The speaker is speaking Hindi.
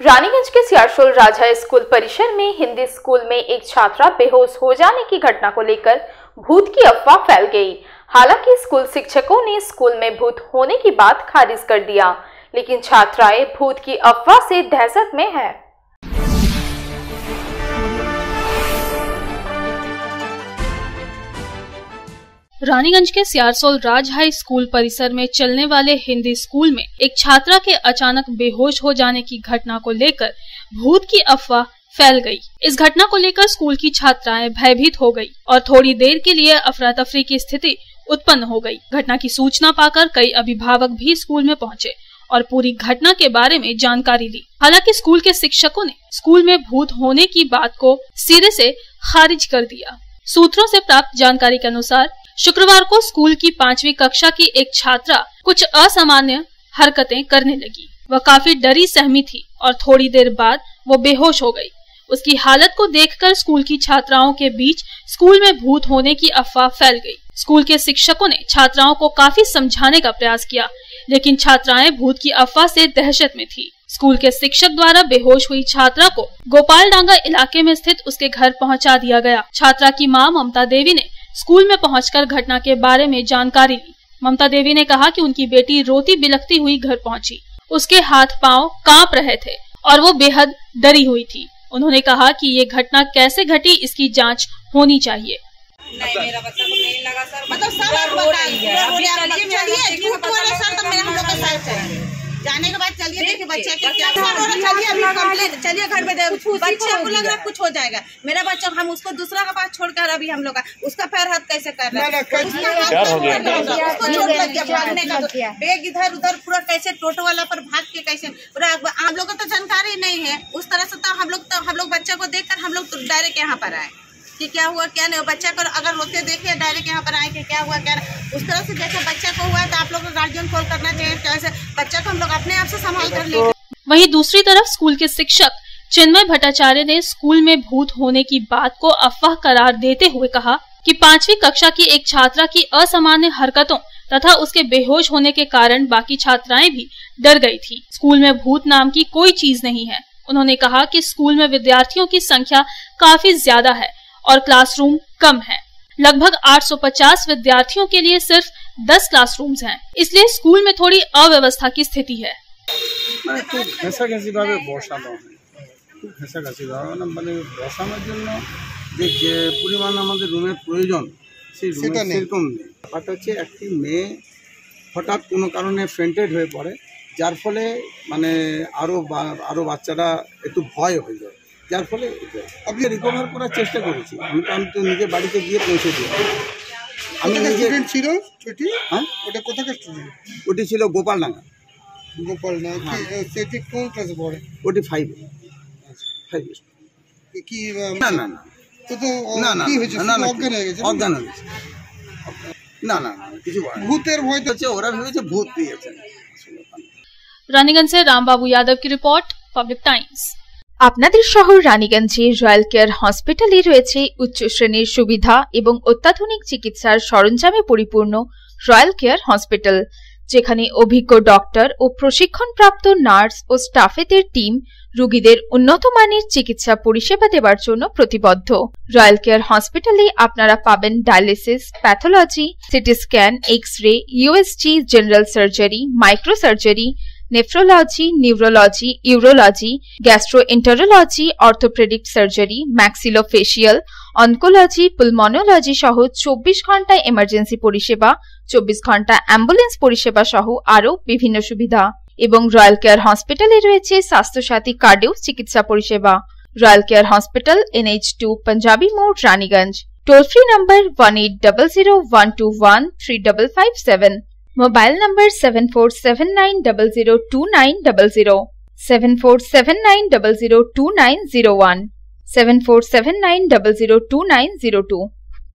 रानीगंज के सियारशोल राजा स्कूल परिसर में हिंदी स्कूल में एक छात्रा बेहोश हो जाने की घटना को लेकर भूत की अफवाह फैल गई। हालाँकि स्कूल शिक्षकों ने स्कूल में भूत होने की बात खारिज कर दिया, लेकिन छात्राएँ भूत की अफवाह से दहशत में है। रानीगंज के सियारसोल राज हाई स्कूल परिसर में चलने वाले हिंदी स्कूल में एक छात्रा के अचानक बेहोश हो जाने की घटना को लेकर भूत की अफवाह फैल गई। इस घटना को लेकर स्कूल की छात्राएँ भयभीत हो गई और थोड़ी देर के लिए अफरा तफरी की स्थिति उत्पन्न हो गई। घटना की सूचना पाकर कई अभिभावक भी स्कूल में पहुँचे और पूरी घटना के बारे में जानकारी ली हालाँकि स्कूल के शिक्षकों ने स्कूल में भूत होने की बात को सिरे से खारिज कर दिया सूत्रों से प्राप्त जानकारी के अनुसार, शुक्रवार को स्कूल की पांचवी कक्षा की एक छात्रा कुछ असामान्य हरकतें करने लगी। वह काफ़ी डरी सहमी थी और थोड़ी देर बाद वो बेहोश हो गई। उसकी हालत को देखकर स्कूल की छात्राओं के बीच स्कूल में भूत होने की अफवाह फैल गई। स्कूल के शिक्षकों ने छात्राओं को काफ़ी समझाने का प्रयास किया, लेकिन छात्राएँ भूत की अफवाह से दहशत में थी। स्कूल के शिक्षक द्वारा बेहोश हुई छात्रा को गोपाल डांगा इलाके में स्थित उसके घर पहुँचा दिया गया। छात्रा की माँ ममता देवी ने स्कूल में पहुंचकर घटना के बारे में जानकारी ली। ममता देवी ने कहा कि उनकी बेटी रोती बिलखती हुई घर पहुँची। उसके हाथ पाँव काँप रहे थे और वो बेहद डरी हुई थी। उन्होंने कहा कि ये घटना कैसे घटी इसकी जाँच होनी चाहिए। नहीं मेरा बच्चा को नहीं लगा सर। मतलब सब आप बताइए। अभी चलिए चलिए चलिए झूठ वाला सर तो मेरा हम लोग का साथ है। जाने के बाद चलिए देखिए बच्चे के क्या चलिए अभी कंप्लेन चलिए घर में बच्चे को लग रहा है कुछ हो जाएगा। मेरा बच्चा हम उसको दूसरा का पास छोड़कर अभी हम लोग का उसका पैर हाथ कैसे कर रहे हैं? उसका हाथ गया? कैसे कर रहा? उसको चोट लग गया भागने का लग तो। बैग इधर उधर पूरा कैसे टोटो वाला पर भाग के कैसे पूरा हम लोग को तो जानकारी नहीं है। उस तरह से तो हम लोग तो हम लोग बच्चा को देखकर हम लोग तो डायरेक्ट यहाँ पर आए कि क्या हुआ क्या नहीं हुआ। बच्चा को अगर रोते देखे डायरेक्ट यहाँ पर आए कि क्या हुआ क्या उस तरह से जैसे बच्चा को हुआ है तो आप लोग को गार्जियन कॉल करना चाहिए कैसे बच्चा को हम लोग अपने आप से संभाल कर ले वहीं दूसरी तरफ़ स्कूल के शिक्षक चिन्मय भट्टाचार्य ने स्कूल में भूत होने की बात को अफवाह करार देते हुए कहा कि पांचवी कक्षा की एक छात्रा की असामान्य हरकतों तथा उसके बेहोश होने के कारण बाकी छात्राएँ भी डर गई थी। स्कूल में भूत नाम की कोई चीज़ नहीं है। उन्होंने कहा कि स्कूल में विद्यार्थियों की संख्या काफ़ी ज़्यादा है और क्लासरूम कम है। लगभग 850 विद्यार्थियों के लिए सिर्फ 10 क्लासरूम्स हैं इसलिए स्कूल में थोड़ी अव्यवस्था की स्थिति है মানে খুব ঘেঁষাঘেঁষিভাবে বসানো হয় খুব ঘেঁষাঘেঁষিভাবে মানে মানে বসানোর জন্য যে যে পরিমাণ আমাদের রুমের প্রয়োজন সেই রুমে সেরকম নেই ব্যাপারটা হচ্ছে একটি মেয়ে হঠাৎ কোনো কারণে ফেন্টেড হয়ে পড়ে যার ফলে মানে আরও আরও বাচ্চারা একটু ভয় হয়ে যায় যার ফলে আপনি রিকভার করার চেষ্টা করেছি আমি তো আমি তো নিজে বাড়িতে গিয়ে পৌঁছে দিই আমি নিজে স্টুডেন্ট ছিল ছুটি হ্যাঁ ওটা কোথাকার স্টুডেন্ট ওটি ছিল গোপালডাঙ্গা গোপাল না কি সেটি কোন ক্লাসে পড়ে ওটি ফাইভে ফাইভে কি আহ, না না না তো তো না না কি হয়েছে না শুধু না অজ্ঞান হয়ে গেছে অজ্ঞান হয়ে গেছে না না না কিছু বলে না। ভূতের ভয় তো হচ্ছে ওরা ভেবেছে ভূত পেয়েছে रानीगंज से रामबाबू यादव की रिपोर्ट पब्लिक टाइम्स আপনাদের শহর রানীগঞ্জে রয়্যাল কেয়ার হসপিটালে রয়েছে উচ্চ শ্রেণির সুবিধা এবং অত্যাধুনিক চিকিৎসার সরঞ্জামে পরিপূর্ণ রয়্যাল কেয়ার হসপিটাল, যেখানে অভিজ্ঞ ডক্টর ও প্রশিক্ষণপ্রাপ্ত নার্স ও স্টাফেদের টিম রোগীদের উন্নত মানের চিকিৎসা পরিষেবা দেওয়ার জন্য প্রতিবদ্ধ। রয়্যাল কেয়ার হসপিটালে আপনারা পাবেন dialysis, pathology, CT scan X ray USG, general surgery micro nephrology neurology urology gastroenterology orthopaedic surgery maxillofacial oncology pulmonology সহ চব্বিশ ঘণ্টা এমার্জেন্সি পরিষেবা, চব্বিশ ঘণ্টা অ্যাম্বুলেন্স পরিষেবা সহ আরও বিভিন্ন সুবিধা। এবং রয়্যাল কেয়ার হসপিটালে রয়েছে স্বাস্থ্যসাথী কার্ডেও চিকিৎসা পরিষেবা। Royal care hospital NH two Punjabi মোড় Raniganj toll free number one eight double zero one two one three double five seven Mobile number 7479002900, 7479002901, 7479002902.